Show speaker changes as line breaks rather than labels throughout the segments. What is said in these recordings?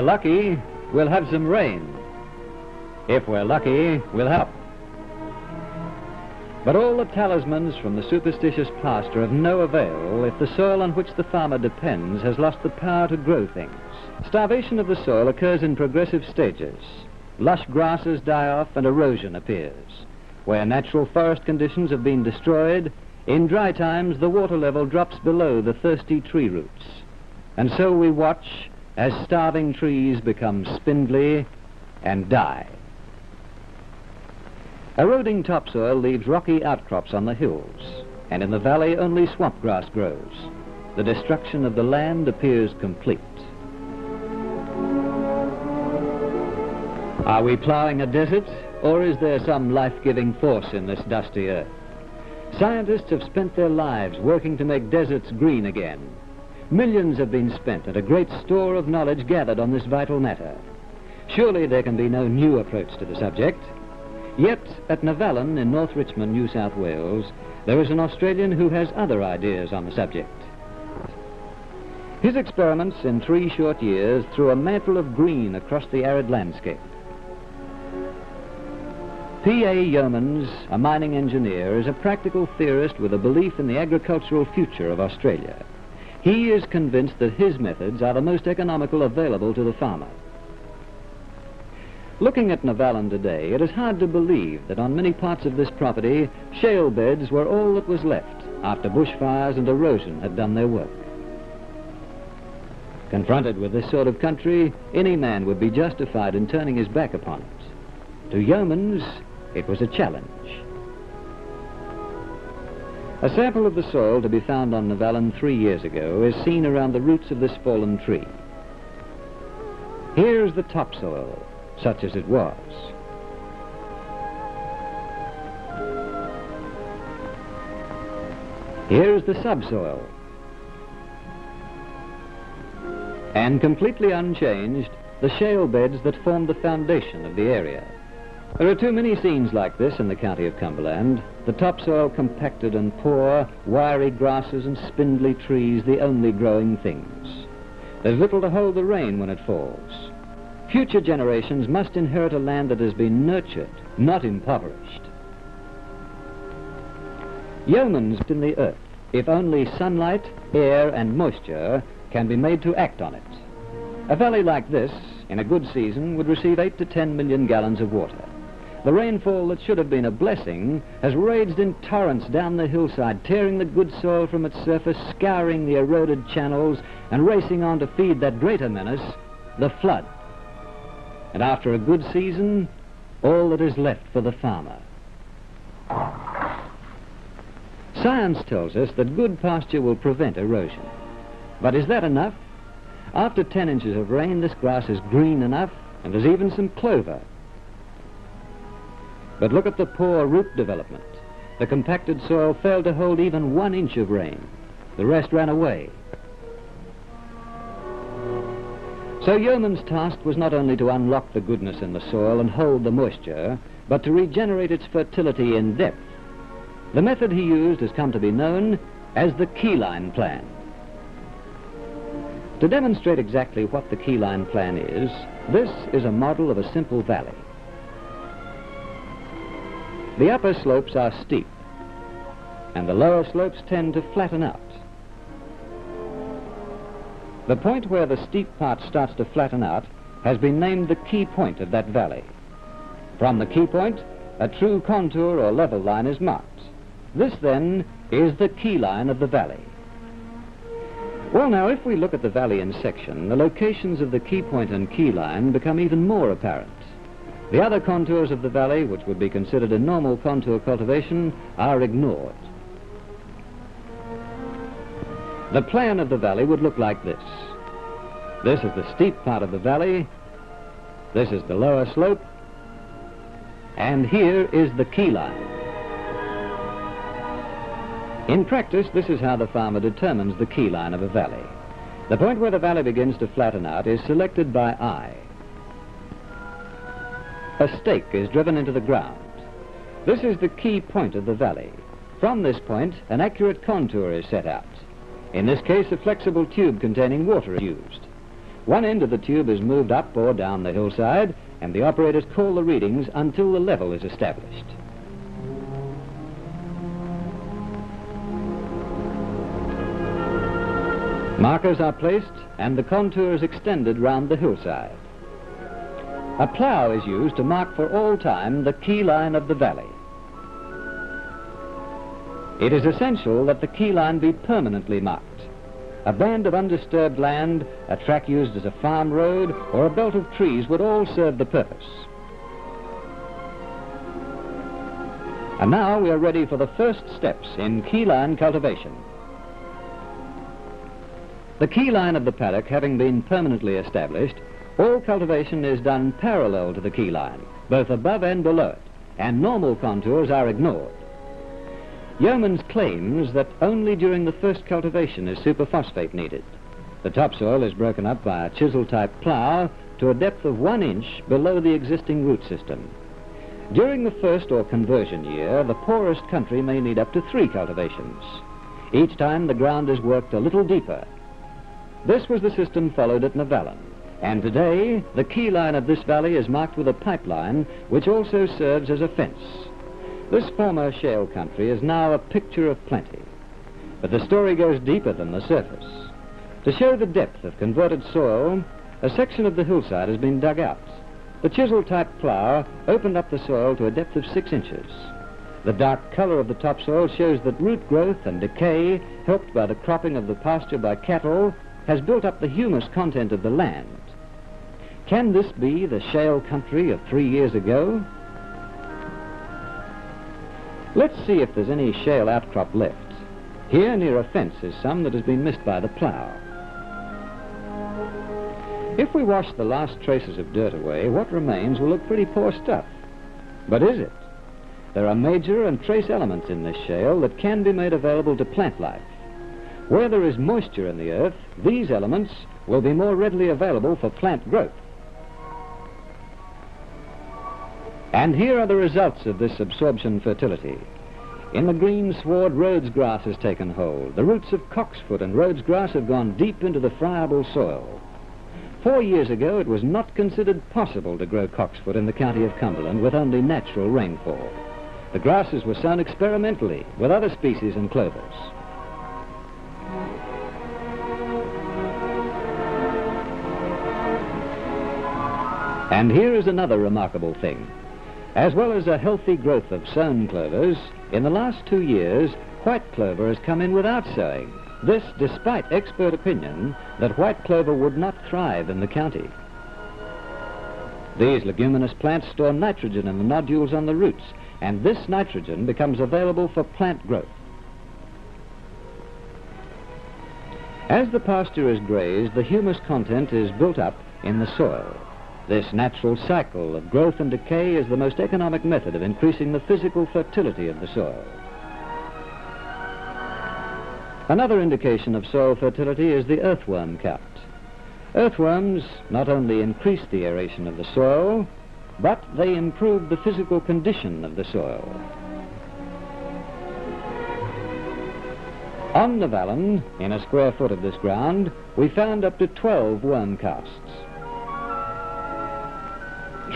We're lucky, we'll have some rain. If we're lucky, we'll help. But all the talismans from the superstitious past are of no avail if the soil on which the farmer depends has lost the power to grow things. Starvation of the soil occurs in progressive stages. Lush grasses die off and erosion appears. Where natural forest conditions have been destroyed, in dry times the water level drops below the thirsty tree roots. And so we watch as starving trees become spindly and die. Eroding topsoil leaves rocky outcrops on the hills, and in the valley only swamp grass grows. The destruction of the land appears complete. Are we ploughing a desert, or is there some life-giving force in this dusty earth? Scientists have spent their lives working to make deserts green again. Millions have been spent and a great store of knowledge gathered on this vital matter. Surely there can be no new approach to the subject. Yet, at Nevallan in North Richmond, New South Wales, there is an Australian who has other ideas on the subject. His experiments in three short years threw a mantle of green across the arid landscape. P.A. Yeomans, a mining engineer, is a practical theorist with a belief in the agricultural future of Australia. He is convinced that his methods are the most economical available to the farmer. Looking at Nevallan today, it is hard to believe that on many parts of this property, shale beds were all that was left after bushfires and erosion had done their work. Confronted with this sort of country, any man would be justified in turning his back upon it. To Yeomans, it was a challenge. A sample of the soil to be found on Nevallan three years ago is seen around the roots of this fallen tree. Here's the topsoil, such as it was. Here's the subsoil. And completely unchanged, the shale beds that formed the foundation of the area. There are too many scenes like this in the county of Cumberland. The topsoil compacted and poor, wiry grasses and spindly trees the only growing things. There's little to hold the rain when it falls. Future generations must inherit a land that has been nurtured, not impoverished. Yeomans in the earth, if only sunlight, air, and moisture can be made to act on it. A valley like this, in a good season, would receive 8 to 10 million gallons of water. The rainfall that should have been a blessing has raged in torrents down the hillside, tearing the good soil from its surface, scouring the eroded channels, and racing on to feed that greater menace, the flood. And after a good season, all that is left for the farmer. Science tells us that good pasture will prevent erosion. But is that enough? After 10 inches of rain, this grass is green enough, and there's even some clover. But look at the poor root development. The compacted soil failed to hold even one inch of rain. The rest ran away. So Yeomans' task was not only to unlock the goodness in the soil and hold the moisture, but to regenerate its fertility in depth. The method he used has come to be known as the keyline plan. To demonstrate exactly what the keyline plan is, this is a model of a simple valley. The upper slopes are steep, and the lower slopes tend to flatten out. The point where the steep part starts to flatten out has been named the key point of that valley. From the key point, a true contour or level line is marked. This, then, is the key line of the valley. Well, now, if we look at the valley in section, the locations of the key point and key line become even more apparent. The other contours of the valley, which would be considered a normal contour cultivation, are ignored. The plan of the valley would look like this. This is the steep part of the valley. This is the lower slope. And here is the key line. In practice, this is how the farmer determines the key line of a valley. The point where the valley begins to flatten out is selected by eye. A stake is driven into the ground. This is the key point of the valley. From this point, an accurate contour is set out. In this case, a flexible tube containing water is used. One end of the tube is moved up or down the hillside, and the operators call the readings until the level is established. Markers are placed and the contours extended round the hillside. A plough is used to mark for all time the key line of the valley. It is essential that the key line be permanently marked. A band of undisturbed land, a track used as a farm road, or a belt of trees would all serve the purpose. And now we are ready for the first steps in key line cultivation. The key line of the paddock having been permanently established, all cultivation is done parallel to the key line, both above and below it, and normal contours are ignored. Yeomans claims that only during the first cultivation is superphosphate needed. The topsoil is broken up by a chisel-type plough to a depth of one inch below the existing root system. During the first or conversion year, the poorest country may need up to three cultivations. Each time the ground is worked a little deeper this was the system followed at Nevallan, and today the key line of this valley is marked with a pipeline which also serves as a fence. This former shale country is now a picture of plenty, but the story goes deeper than the surface. To show the depth of converted soil, a section of the hillside has been dug out. The chisel-type plough opened up the soil to a depth of six inches. The dark color of the topsoil shows that root growth and decay, helped by the cropping of the pasture by cattle, has built up the humus content of the land. Can this be the shale country of three years ago? Let's see if there's any shale outcrop left. Here near a fence is some that has been missed by the plough. If we wash the last traces of dirt away, what remains will look pretty poor stuff. But is it? There are major and trace elements in this shale that can be made available to plant life. Where there is moisture in the earth, these elements will be more readily available for plant growth. And here are the results of this absorption fertility. In the green sward, Rhodes grass has taken hold. The roots of cocksfoot and Rhodes grass have gone deep into the friable soil. Four years ago, it was not considered possible to grow cocksfoot in the county of Cumberland with only natural rainfall. The grasses were sown experimentally with other species and clovers. And here is another remarkable thing. As well as a healthy growth of sown clovers, in the last two years, white clover has come in without sowing. This despite expert opinion that white clover would not thrive in the county. These leguminous plants store nitrogen in the nodules on the roots, and this nitrogen becomes available for plant growth. As the pasture is grazed, the humus content is built up in the soil. This natural cycle of growth and decay is the most economic method of increasing the physical fertility of the soil. Another indication of soil fertility is the earthworm count. Earthworms not only increase the aeration of the soil, but they improve the physical condition of the soil. On Nevallan, in a square foot of this ground, we found up to 12 worm casts.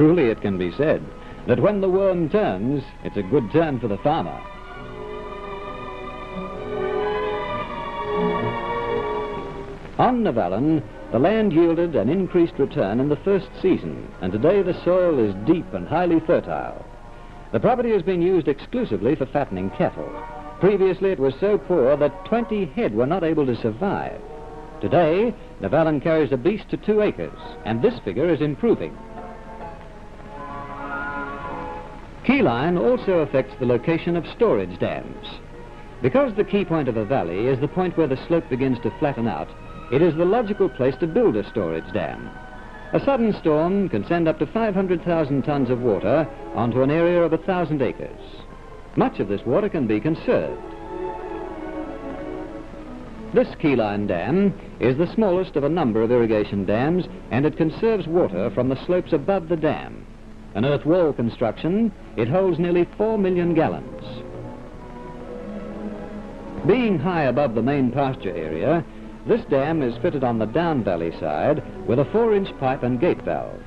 Truly it can be said that when the worm turns, it's a good turn for the farmer. On Nevallan, the land yielded an increased return in the first season, and today the soil is deep and highly fertile. The property has been used exclusively for fattening cattle. Previously, it was so poor that 20 head were not able to survive. Today, Nevallan carries a beast to two acres, and this figure is improving. Keyline also affects the location of storage dams. Because the key point of a valley is the point where the slope begins to flatten out, it is the logical place to build a storage dam. A sudden storm can send up to 500,000 tons of water onto an area of 1,000 acres. Much of this water can be conserved. This Keyline Dam is the smallest of a number of irrigation dams, and it conserves water from the slopes above the dam. An earth wall construction, it holds nearly 4 million gallons. Being high above the main pasture area, This dam is fitted on the down valley side with a 4-inch pipe and gate valve.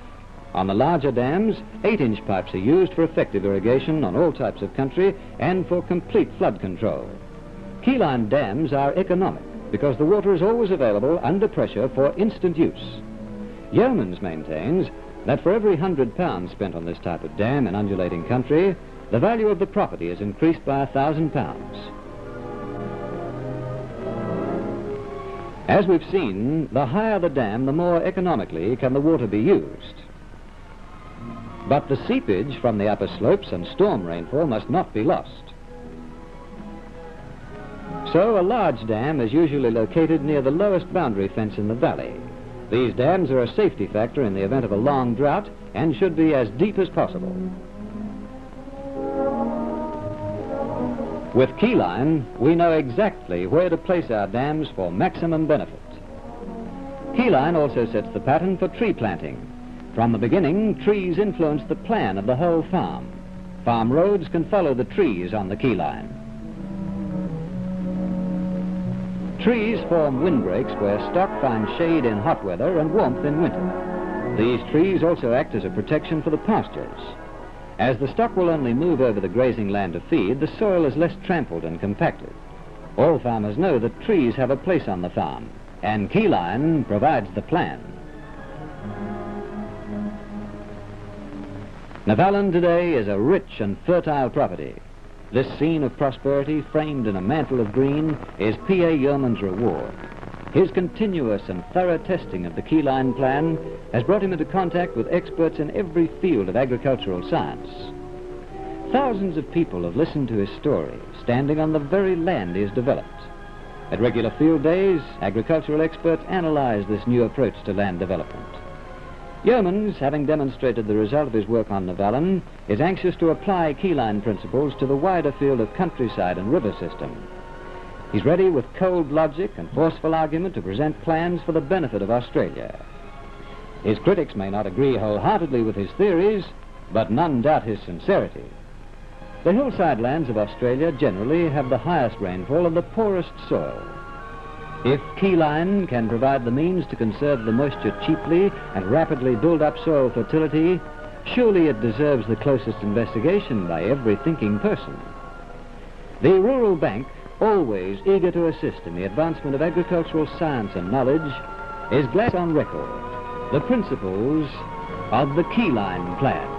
On the larger dams, 8-inch pipes are used for effective irrigation on all types of country and for complete flood control. Keyline dams are economic because the water is always available under pressure for instant use. Yeomans maintains that for every hundred pounds spent on this type of dam in undulating country, the value of the property is increased by a thousand pounds. As we've seen, the higher the dam, the more economically can the water be used. But the seepage from the upper slopes and storm rainfall must not be lost. So a large dam is usually located near the lowest boundary fence in the valley. These dams are a safety factor in the event of a long drought and should be as deep as possible. With Keyline, we know exactly where to place our dams for maximum benefit. Keyline also sets the pattern for tree planting. From the beginning, trees influence the plan of the whole farm. Farm roads can follow the trees on the Keyline. Trees form windbreaks where stock find shade in hot weather and warmth in winter. These trees also act as a protection for the pastures. As the stock will only move over the grazing land to feed, the soil is less trampled and compacted. All farmers know that trees have a place on the farm, and Keyline provides the plan. Nevallan today is a rich and fertile property. This scene of prosperity, framed in a mantle of green, is P.A. Yeomans' reward. His continuous and thorough testing of the Keyline plan has brought him into contact with experts in every field of agricultural science. Thousands of people have listened to his story, standing on the very land he has developed. At regular field days, agricultural experts analyze this new approach to land development. Yeomans, having demonstrated the result of his work on Nevallan, is anxious to apply keyline principles to the wider field of countryside and river system. He's ready with cold logic and forceful argument to present plans for the benefit of Australia. His critics may not agree wholeheartedly with his theories, but none doubt his sincerity. The hillside lands of Australia generally have the highest rainfall and the poorest soil. If Keyline can provide the means to conserve the moisture cheaply and rapidly build up soil fertility, surely it deserves the closest investigation by every thinking person. The Rural Bank, always eager to assist in the advancement of agricultural science and knowledge, is glad on record the principles of the Keyline Plan.